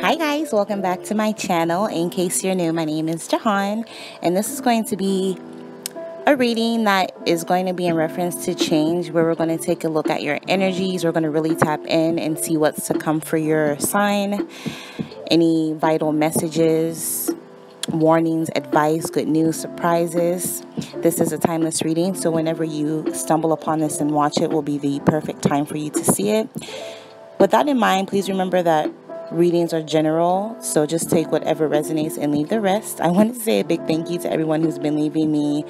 Hi guys, welcome back to my channel. In case you're new, my name is Jehan and this is going to be a reading that is going to be in reference to change where we're going to take a look at your energies. We're going to really tap in and see what's to come for your sign. Any vital messages, warnings, advice, good news, surprises. This is a timeless reading, so whenever you stumble upon this and watch it will be the perfect time for you to see it. With that in mind, please remember that readings are general, so just take whatever resonates and leave the rest. I want to say a big thank you to everyone who's been leaving me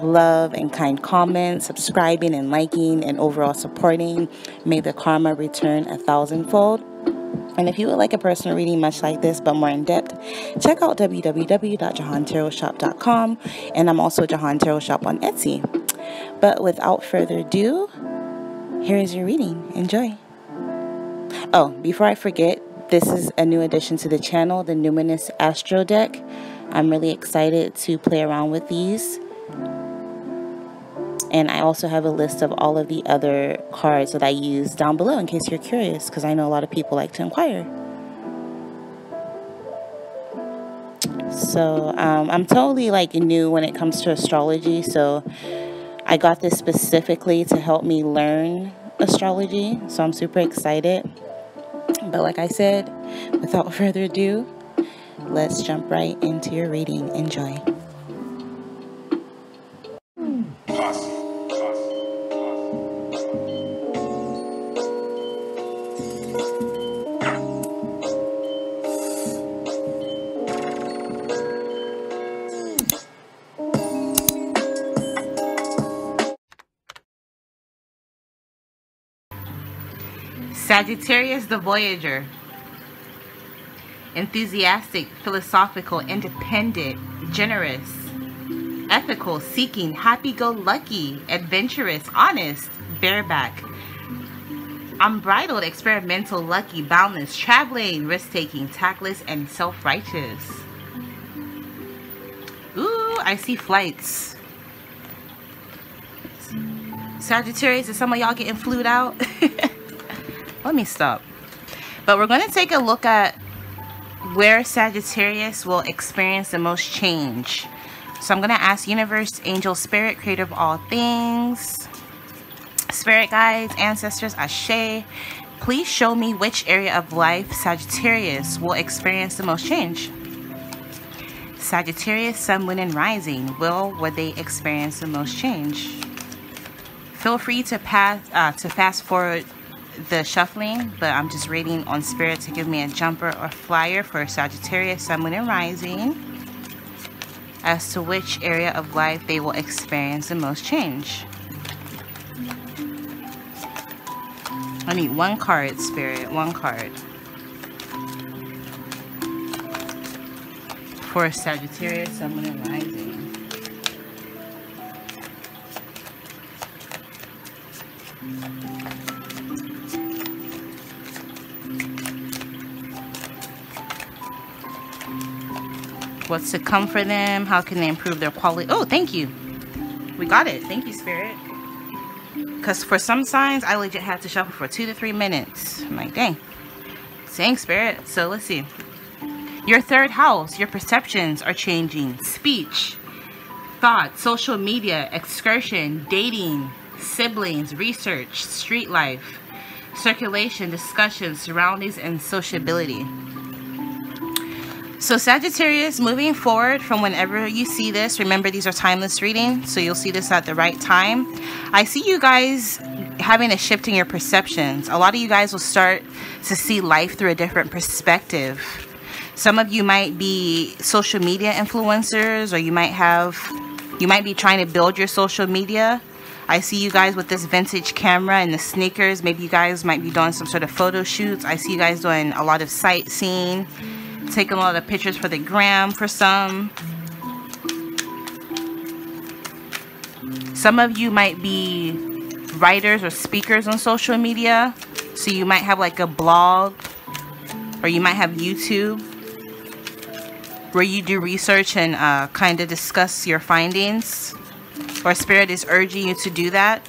love and kind comments, subscribing and liking, and overall supporting. May the karma return a thousandfold. And if you would like a personal reading much like this but more in depth, check out www.jehantarotshop.com and I'm also Jehan Tarot Shop on Etsy. But without further ado, here is your reading. Enjoy. Oh, before I forget, this is a new addition to the channel, the Numinous Astro Deck. I'm really excited to play around with these. And I also have a list of all of the other cards that I use down below in case you're curious, because I know a lot of people like to inquire. So um, I'm totally like new when it comes to astrology. So I got this specifically to help me learn astrology. So I'm super excited. But like I said, without further ado, let's jump right into your reading. Enjoy. Sagittarius the Voyager. Enthusiastic, philosophical, independent, generous, ethical, seeking, happy-go-lucky, adventurous, honest, bareback. Unbridled, experimental, lucky, boundless, traveling, risk-taking, tactless, and self-righteous. Ooh, I see flights. Sagittarius, is some of y'all getting flued out? let me stop. But we're going to take a look at where Sagittarius will experience the most change. So I'm going to ask Universe, Angel, Spirit, Creator of all things, Spirit Guides, Ancestors, Ashe, please show me which area of life Sagittarius will experience the most change. Sagittarius, Sun, Moon, and Rising, will would they experience the most change? Feel free to pass uh, to fast forward the shuffling, but I'm just reading on Spirit to give me a jumper or flyer for Sagittarius, Sun, Moon, and Rising as to which area of life they will experience the most change. I need one card, Spirit, one card. For Sagittarius, Sun, Moon, and Rising. What's to come for them, how can they improve their quality. Oh, thank you. We got it. Thank you, Spirit. Because for some signs, I legit had to shuffle for two to three minutes. I'm like, dang. Saying Spirit. So let's see. Your third house, your perceptions are changing. Speech, thought, social media, excursion, dating, siblings, research, street life, circulation, discussion, surroundings, and sociability. So Sagittarius, moving forward from whenever you see this, remember these are timeless readings, so you'll see this at the right time. I see you guys having a shift in your perceptions. A lot of you guys will start to see life through a different perspective. Some of you might be social media influencers or you might have, you might be trying to build your social media. I see you guys with this vintage camera and the sneakers. Maybe you guys might be doing some sort of photo shoots. I see you guys doing a lot of sightseeing taking a lot of pictures for the gram for some. Some of you might be writers or speakers on social media. So you might have like a blog or you might have YouTube where you do research and uh, kind of discuss your findings or spirit is urging you to do that.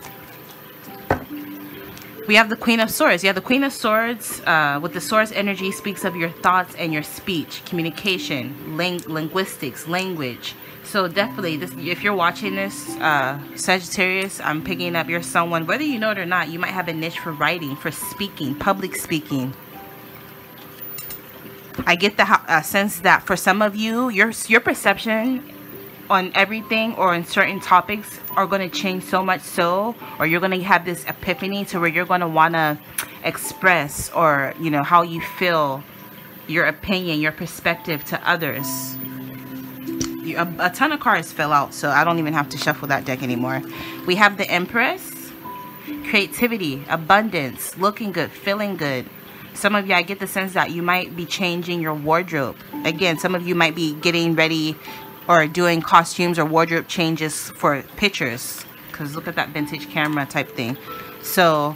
We have the Queen of Swords. Yeah, the Queen of Swords uh, with the Swords energy speaks of your thoughts and your speech, communication, ling linguistics, language. So definitely, this, if you're watching this, uh, Sagittarius, I'm picking up you're someone, whether you know it or not, you might have a niche for writing, for speaking, public speaking. I get the uh, sense that for some of you, your your perception on everything or on certain topics are going to change so much so or you're going to have this epiphany to where you're going to want to express or you know how you feel your opinion your perspective to others. You, a, a ton of cards fell out so I don't even have to shuffle that deck anymore. We have the Empress. Creativity abundance looking good feeling good. Some of you I get the sense that you might be changing your wardrobe. Again some of you might be getting ready or doing costumes or wardrobe changes for pictures. Because look at that vintage camera type thing. So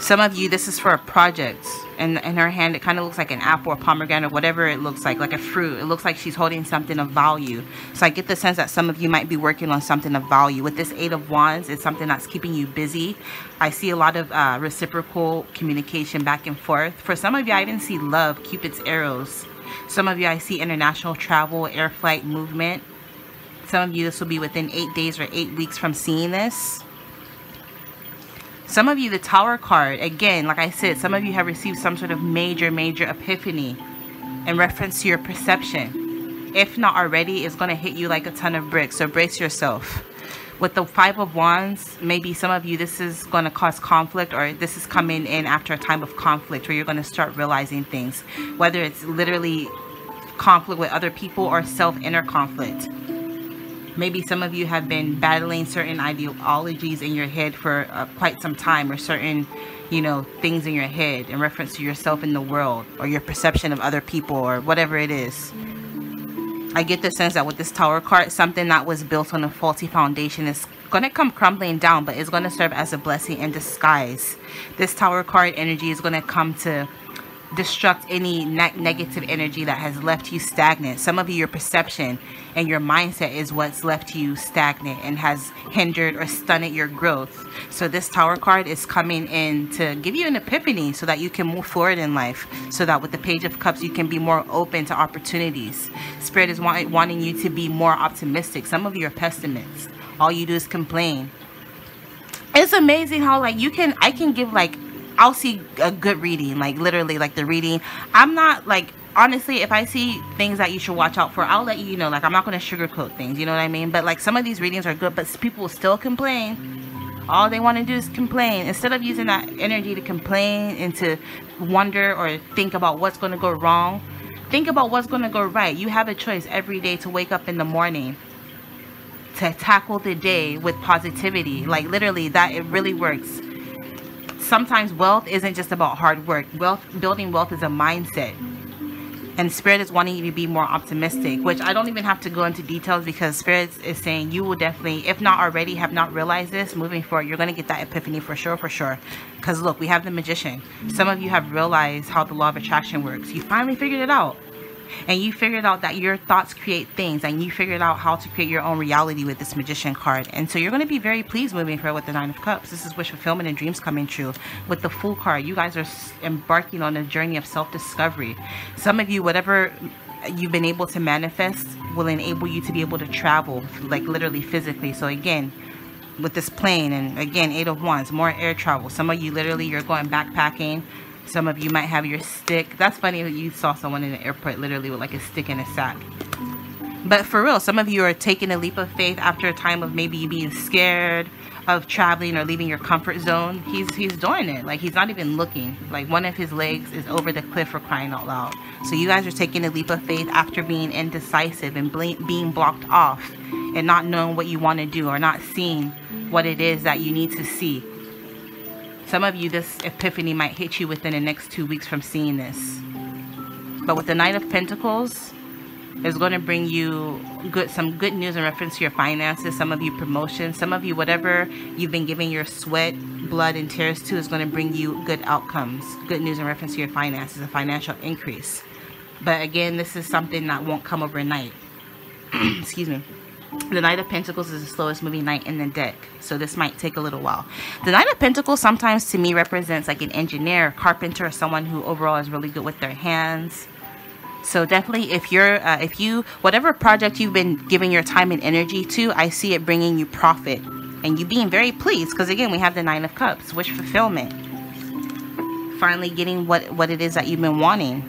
some of you this is for a project and in her hand it kind of looks like an apple or pomegranate or whatever it looks like like a fruit. It looks like she's holding something of value. So i get the sense that some of you might be working on something of value. With this eight of wands it's something that's keeping you busy. I see a lot of uh, reciprocal communication back and forth. For some of you i even see love. Cupid's arrows some of you, I see international travel, air flight movement. Some of you, this will be within eight days or eight weeks from seeing this. Some of you, the Tower card, again, like I said, some of you have received some sort of major, major epiphany in reference to your perception. If not already, it's going to hit you like a ton of bricks, so brace yourself. With the Five of Wands, maybe some of you, this is going to cause conflict or this is coming in after a time of conflict where you're going to start realizing things. Whether it's literally conflict with other people or self-inner conflict. Maybe some of you have been battling certain ideologies in your head for uh, quite some time or certain, you know, things in your head in reference to yourself in the world or your perception of other people or whatever it is. I get the sense that with this tower card, something that was built on a faulty foundation is going to come crumbling down, but it's going to serve as a blessing in disguise. This tower card energy is going to come to destruct any ne negative energy that has left you stagnant. Some of you, your perception and your mindset is what's left you stagnant and has hindered or stunted your growth. So this tower card is coming in to give you an epiphany so that you can move forward in life. So that with the page of cups, you can be more open to opportunities. Spirit is want wanting you to be more optimistic. Some of you are pessimists. All you do is complain. It's amazing how like you can, I can give like I'll see a good reading, like literally like the reading. I'm not like honestly, if I see things that you should watch out for, I'll let you know. Like, I'm not going to sugarcoat things, you know what I mean? But, like, some of these readings are good, but people still complain. All they want to do is complain. Instead of using that energy to complain and to wonder or think about what's going to go wrong, think about what's going to go right. You have a choice every day to wake up in the morning to tackle the day with positivity. Like, literally, that it really works sometimes wealth isn't just about hard work. Wealth, building wealth is a mindset. And Spirit is wanting you to be more optimistic, which I don't even have to go into details because Spirit is saying you will definitely, if not already, have not realized this, moving forward, you're going to get that epiphany for sure, for sure. Because look, we have the magician. Some of you have realized how the law of attraction works. You finally figured it out and you figured out that your thoughts create things and you figured out how to create your own reality with this magician card. And so you're going to be very pleased moving forward with the nine of cups. This is wish fulfillment and dreams coming true with the fool card. You guys are embarking on a journey of self-discovery. Some of you whatever you've been able to manifest will enable you to be able to travel like literally physically. So again with this plane and again eight of wands more air travel. Some of you literally you're going backpacking some of you might have your stick. That's funny that you saw someone in the airport literally with like a stick in a sack. But for real, some of you are taking a leap of faith after a time of maybe being scared of traveling or leaving your comfort zone. He's he's doing it. Like he's not even looking. Like one of his legs is over the cliff for crying out loud. So you guys are taking a leap of faith after being indecisive and being blocked off and not knowing what you want to do or not seeing what it is that you need to see. Some of you, this epiphany might hit you within the next two weeks from seeing this. But with the Knight of Pentacles, it's going to bring you good some good news in reference to your finances. Some of you promotion. Some of you, whatever you've been giving your sweat, blood, and tears to is going to bring you good outcomes. Good news in reference to your finances, a financial increase. But again, this is something that won't come overnight. Excuse me. The Knight of Pentacles is the slowest moving knight in the deck, so this might take a little while. The Knight of Pentacles sometimes to me represents like an engineer, carpenter, or someone who overall is really good with their hands. So definitely if you're, uh, if you, whatever project you've been giving your time and energy to, I see it bringing you profit and you being very pleased because again, we have the Nine of Cups, wish fulfillment. Finally getting what, what it is that you've been wanting.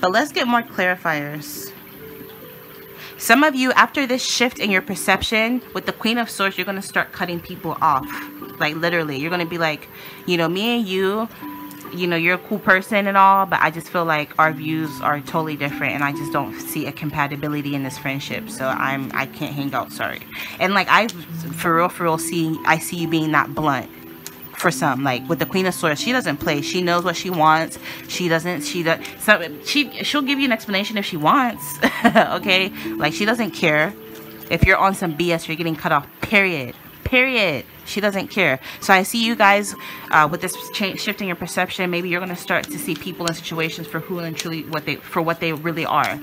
But let's get more clarifiers. Some of you, after this shift in your perception with the Queen of Swords, you're going to start cutting people off. Like literally, you're going to be like, you know, me and you, you know, you're a cool person and all, but I just feel like our views are totally different and I just don't see a compatibility in this friendship. So I'm, I can't hang out, sorry. And like I, for real, for real, see, I see you being that blunt for some. Like with the queen of swords she doesn't play. She knows what she wants. She doesn't she does so she she'll give you an explanation if she wants okay? Like she doesn't care. If you're on some bs you're getting cut off. Period. Period. She doesn't care. So i see you guys uh, with this change shifting your perception. Maybe you're going to start to see people in situations for who and truly what they for what they really are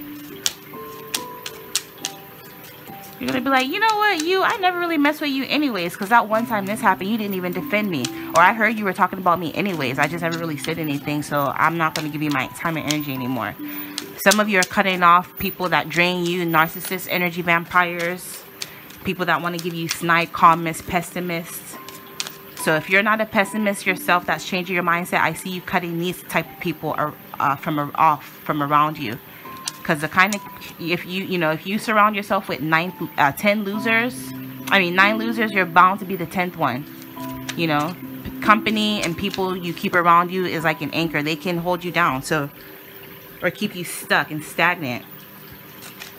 You're gonna be like, you know what, you, I never really messed with you anyways, because that one time this happened, you didn't even defend me. Or I heard you were talking about me anyways. I just never really said anything, so I'm not gonna give you my time and energy anymore. Some of you are cutting off people that drain you, narcissist energy vampires, people that want to give you snide, calmness, pessimists. So if you're not a pessimist yourself that's changing your mindset, I see you cutting these type of people uh, from off from around you because the kind of if you you know if you surround yourself with nine uh, ten losers i mean nine losers you're bound to be the tenth one. You know company and people you keep around you is like an anchor. They can hold you down so or keep you stuck and stagnant.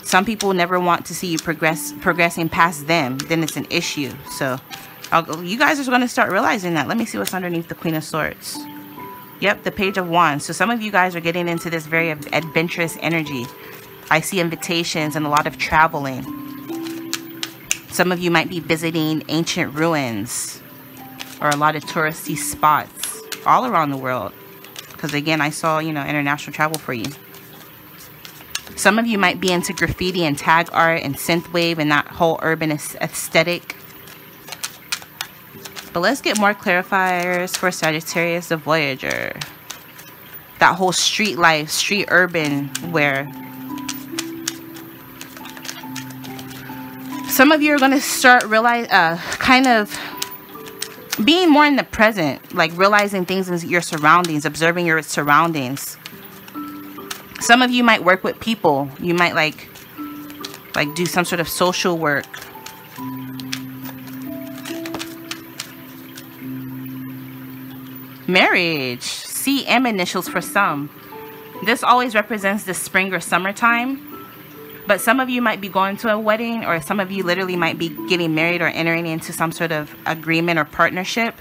Some people never want to see you progress progressing past them. Then it's an issue. So I'll, you guys are going to start realizing that. Let me see what's underneath the queen of swords Yep, the Page of Wands. So some of you guys are getting into this very adventurous energy. I see invitations and a lot of traveling. Some of you might be visiting ancient ruins or a lot of touristy spots all around the world. Because again, I saw, you know, international travel for you. Some of you might be into graffiti and tag art and synthwave and that whole urban aesthetic. But let's get more clarifiers for Sagittarius the Voyager. That whole street life, street urban where some of you are going to start realize uh, kind of being more in the present, like realizing things in your surroundings, observing your surroundings. Some of you might work with people. You might like like do some sort of social work Marriage. CM initials for some. This always represents the spring or summertime. But some of you might be going to a wedding or some of you literally might be getting married or entering into some sort of agreement or partnership.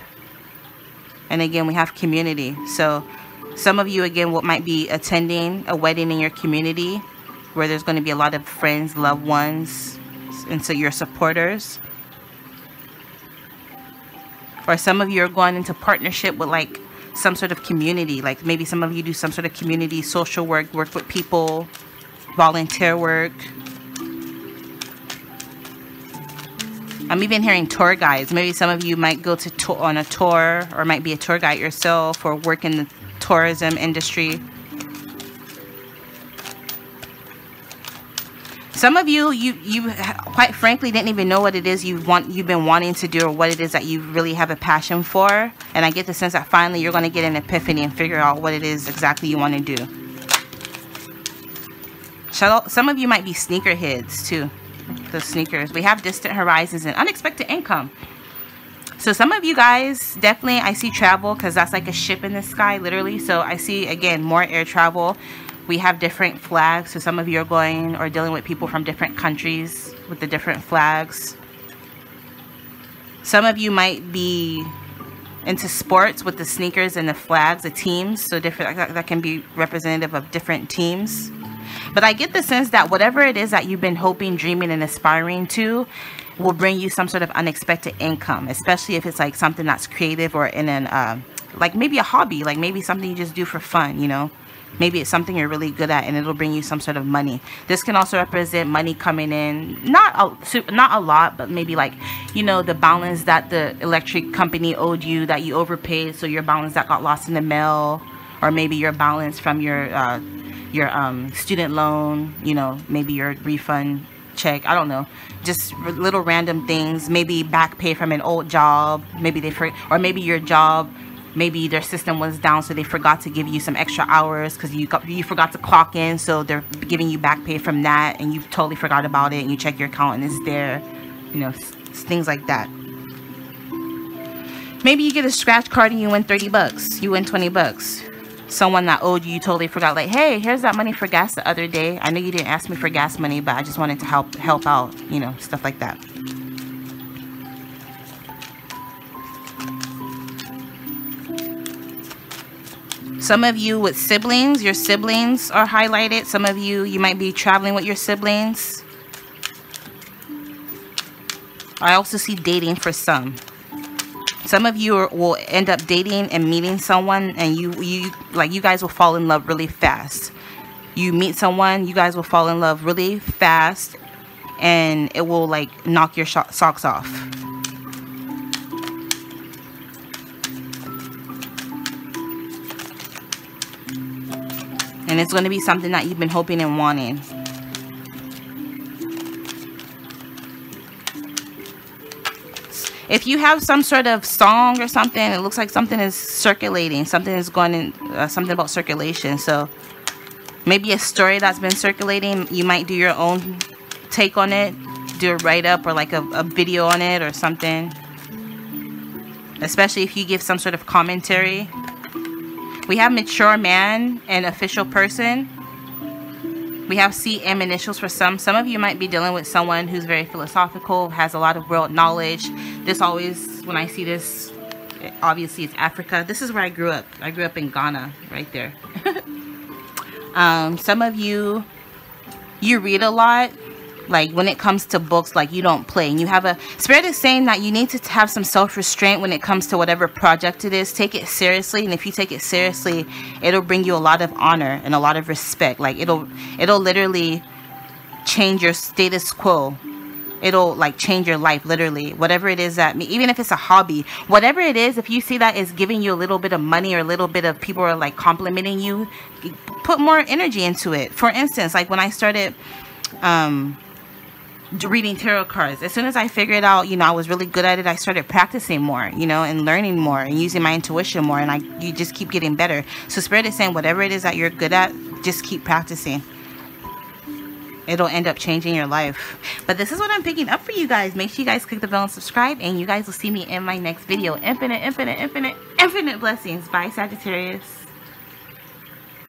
And again, we have community. So some of you, again, what might be attending a wedding in your community where there's going to be a lot of friends, loved ones, and so your supporters or some of you are going into partnership with like some sort of community like maybe some of you do some sort of community social work work with people volunteer work. I'm even hearing tour guides. Maybe some of you might go to on a tour or might be a tour guide yourself or work in the tourism industry Some of you, you, you quite frankly didn't even know what it is you want, you've been wanting to do or what it is that you really have a passion for. And I get the sense that finally you're going to get an epiphany and figure out what it is exactly you want to do. Some of you might be sneakerheads too. The sneakers. We have distant horizons and unexpected income. So some of you guys, definitely I see travel because that's like a ship in the sky, literally. So I see, again, more air travel we have different flags so some of you are going or dealing with people from different countries with the different flags. Some of you might be into sports with the sneakers and the flags the teams so different that, that can be representative of different teams. But I get the sense that whatever it is that you've been hoping dreaming and aspiring to will bring you some sort of unexpected income especially if it's like something that's creative or in an uh, like maybe a hobby like maybe something you just do for fun you know Maybe it's something you're really good at and it'll bring you some sort of money. This can also represent money coming in, not a, not a lot, but maybe like, you know, the balance that the electric company owed you that you overpaid. So your balance that got lost in the mail or maybe your balance from your, uh, your um, student loan, you know, maybe your refund check. I don't know. Just little random things. Maybe back pay from an old job. Maybe they, for, or maybe your job maybe their system was down so they forgot to give you some extra hours because you got you forgot to clock in so they're giving you back pay from that and you totally forgot about it and you check your account and it's there you know things like that. Maybe you get a scratch card and you win 30 bucks you win 20 bucks. Someone that owed you you totally forgot like hey here's that money for gas the other day. I know you didn't ask me for gas money but i just wanted to help help out you know stuff like that Some of you with siblings, your siblings are highlighted. Some of you, you might be traveling with your siblings. I also see dating for some. Some of you are, will end up dating and meeting someone and you, you, like you guys will fall in love really fast. You meet someone, you guys will fall in love really fast and it will like knock your socks off. And it's going to be something that you've been hoping and wanting. If you have some sort of song or something, it looks like something is circulating. Something is going in, uh, something about circulation. So maybe a story that's been circulating, you might do your own take on it. Do a write-up or like a, a video on it or something. Especially if you give some sort of commentary. We have mature man and official person. We have CM initials for some. Some of you might be dealing with someone who's very philosophical, has a lot of world knowledge. This always, when I see this, obviously it's Africa. This is where I grew up. I grew up in Ghana, right there. um, some of you, you read a lot like when it comes to books like you don't play. And you have a spirit is saying that you need to have some self-restraint when it comes to whatever project it is. Take it seriously and if you take it seriously it'll bring you a lot of honor and a lot of respect. Like it'll it'll literally change your status quo. It'll like change your life literally. Whatever it is that me even if it's a hobby whatever it is if you see that is giving you a little bit of money or a little bit of people are like complimenting you put more energy into it. For instance like when i started um reading tarot cards. As soon as I figured out, you know, I was really good at it, I started practicing more, you know, and learning more and using my intuition more. And I, you just keep getting better. So Spirit is saying whatever it is that you're good at, just keep practicing. It'll end up changing your life. But this is what I'm picking up for you guys. Make sure you guys click the bell and subscribe. And you guys will see me in my next video. Infinite, infinite, infinite, infinite blessings. Bye, Sagittarius.